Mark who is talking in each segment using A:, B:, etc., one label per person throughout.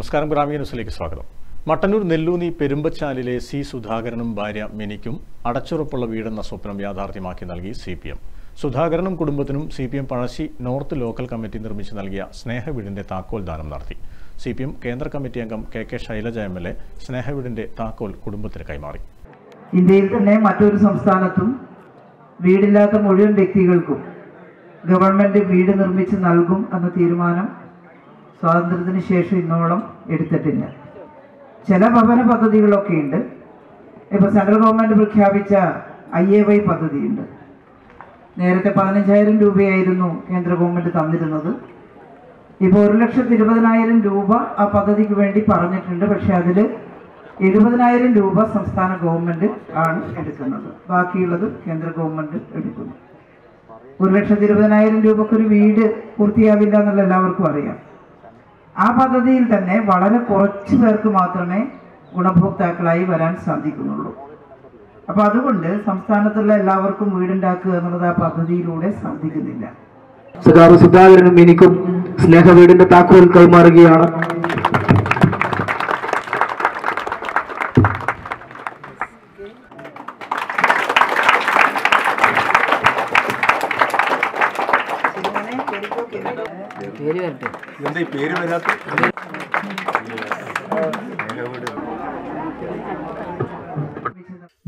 A: നമസ്കാരം ഗ്രാമീണ ന്യൂസിലേക്ക് സ്വാഗതം. മട്ടന്നൂർ നെല്ലൂന്നി പെരുമ്പച്ചാലിലെ സി സുധാകരനും ഭാര്യ മിനിക്കും അടച്ചുറപ്പുള്ള വീടെന്ന സ്വപ്നം യാഥാർത്ഥ്യമാക്കി നൽകി സി പി എം. സുധാകരനും കുടുംബത്തിനും C P M Pazhassi north local committee നിർമ്മിച്ച് നൽകിയ സ്നേഹവീടിന്റെ താക്കോൽ ദാനം നടത്തി. സി പി എം കേന്ദ്ര കമ്മിറ്റി അംഗം K K Shailaja M L A സ്നേഹവീടിന്റെ താക്കോൽ കുടുംബത്തിന് കൈമാറി.
B: ഇന്ത്യയിൽ തന്നെ മറ്റൊരു സംസ്ഥാനത്തും വീടില്ലാത്ത മുഴുവൻ വ്യക്തികൾക്കും ഗവൺമെന്റ് വീട് നിർമ്മിച്ച് നൽകും എന്ന തീരുമാനം സ്വാതന്ത്ര്യത്തിന് ശേഷം ഇന്നോളം എടുത്തിട്ടില്ല. ചില ഭവന പദ്ധതികളൊക്കെ ഉണ്ട്. ഇപ്പൊ സെൻട്രൽ ഗവൺമെന്റ് പ്രഖ്യാപിച്ച ഐ എ വൈ പദ്ധതിയുണ്ട്. നേരത്തെ പതിനഞ്ചായിരം രൂപയായിരുന്നു കേന്ദ്ര ഗവൺമെന്റ് തന്നിരുന്നത്. ഇപ്പോൾ ഒരു ലക്ഷത്തി ഇരുപതിനായിരം രൂപ ആ പദ്ധതിക്ക് വേണ്ടി പറഞ്ഞിട്ടുണ്ട്. പക്ഷെ അതിൽ എഴുപതിനായിരം രൂപ സംസ്ഥാന ഗവൺമെന്റ് ആണ് എടുക്കുന്നത്. ബാക്കിയുള്ളത് കേന്ദ്ര ഗവൺമെന്റ് എടുക്കുന്നു. ഒരു ലക്ഷത്തി ഇരുപതിനായിരം രൂപക്ക് ഒരു വീട് പൂർത്തിയാവില്ല എന്നുള്ള എല്ലാവർക്കും അറിയാം. ആ പദ്ധതിയിൽ തന്നെ വളരെ കുറച്ച് പേർക്ക് മാത്രമേ ഗുണഭോക്താക്കളായി വരാൻ സാധിക്കുന്നുള്ളൂ. അപ്പൊ അതുകൊണ്ട് സംസ്ഥാനത്തുള്ള എല്ലാവർക്കും വീടുണ്ടാക്കുക എന്നുള്ളത് ആ പദ്ധതിയിലൂടെ സാധിക്കുന്നില്ല.
C: സുധാകരനും എനിക്കും സ്നേഹ വീടിന്റെ താക്കോൽ കൈമാറുകയാണ്. പേര് വരട്ടെ.
A: എന്താ പേര് വരാത്ത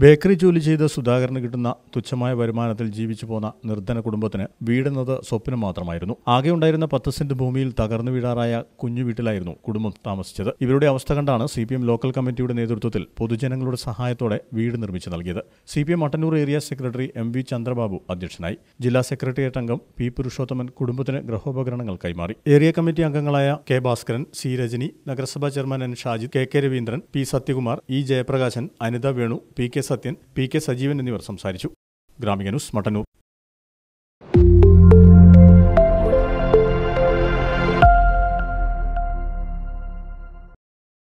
A: ബേക്കറി ജോലി ചെയ്ത് സുധാകരന് കിട്ടുന്ന തുച്ഛമായ വരുമാനത്തിൽ ജീവിച്ചു പോന്ന നിർധന കുടുംബത്തിന് വീടെന്നത് സ്വപ്നം മാത്രമായിരുന്നു. ആകെ ഉണ്ടായിരുന്ന പത്ത് സെന്റ് ഭൂമിയിൽ തകർന്നു വീടാറായ കുഞ്ഞു വീട്ടിലായിരുന്നു കുടുംബം താമസിച്ചത്. ഇവരുടെ അവസ്ഥ കണ്ടാണ് സി പി എം ലോക്കൽ കമ്മിറ്റിയുടെ നേതൃത്വത്തിൽ പൊതുജനങ്ങളുടെ സഹായത്തോടെ വീട് നിർമ്മിച്ചു നൽകിയത്. C P M Mattannur area secretary M V Chandrababu അധ്യക്ഷനായി. ജില്ലാ സെക്രട്ടേറിയറ്റ് അംഗം പി പുരുഷോത്തമൻ കുടുംബത്തിന് ഗൃഹോപകരണങ്ങൾ കൈമാറി. ഏരിയ കമ്മിറ്റി അംഗങ്ങളായ കെ ഭാസ്കരൻ സി രജനി നഗരസഭാ chairman N Shajid K K Raveendran P Sathyakumar E Jayaprakashan Anitha Venu P K Sathyan P K Sajeevan എന്നിവർ സംസാരിച്ചു. ഗ്രാമിക ന്യൂസ് മട്ടന്നൂർ.